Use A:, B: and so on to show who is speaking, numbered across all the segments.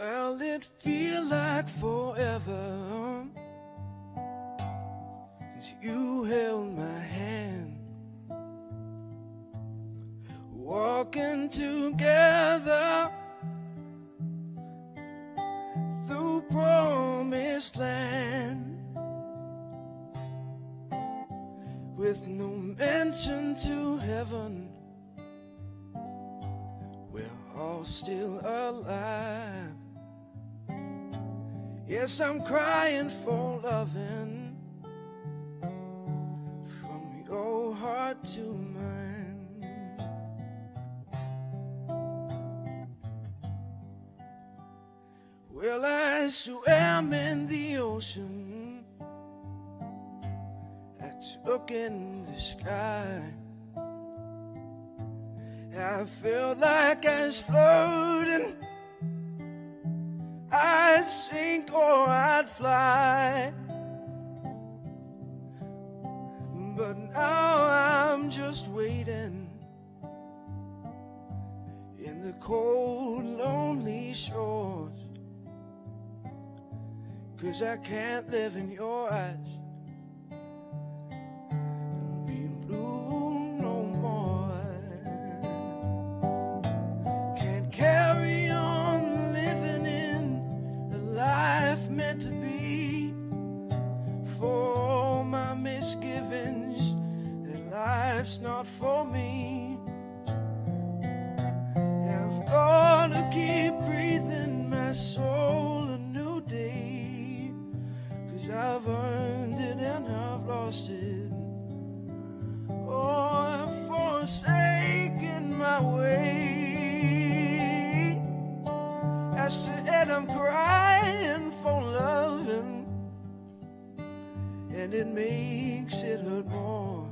A: Well, it feel like forever. As you held my hand. Walking together Through promised land. With no mention to heaven. We're all still alive Yes, I'm crying for loving from your heart to mine. Well, I swam in the ocean, I took in the sky. I felt like I was floating. I'd sink or I'd fly. But now I'm just waiting in the cold, lonely shores. Cause I can't live in your eyes to be for all my misgivings that life's not for me. I've gotta keep breathing my soul a new day. Cause I've earned it and I've lost it. Oh, I've forsaken my way. I said I'm crying and it makes it hurt more.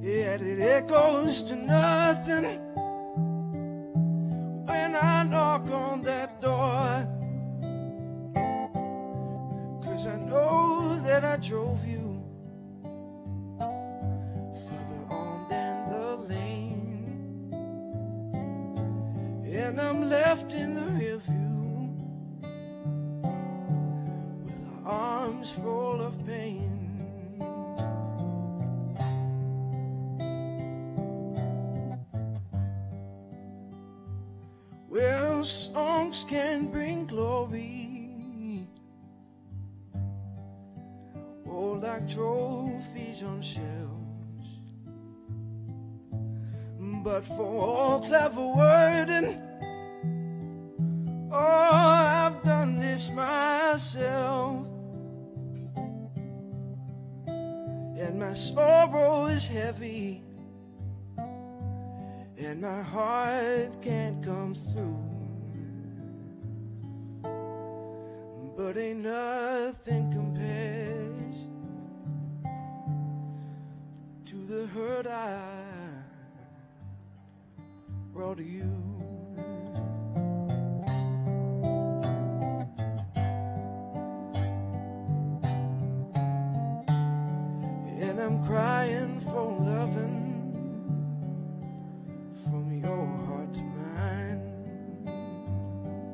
A: Yet it echoes to nothing when I knock on that door. Cause I know that I drove you further on than the lane. And I'm left in the rear view arms full of pain. Well, songs can bring glory. Oh, like trophies on shelves. But for all clever wording, oh, I've done this myself. And my sorrow is heavy and my heart can't come through. But ain't nothing compares to the hurt I brought you. And I'm crying for loving from your heart to mine.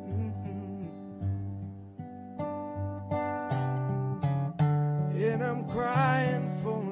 A: Mhm. And I'm crying for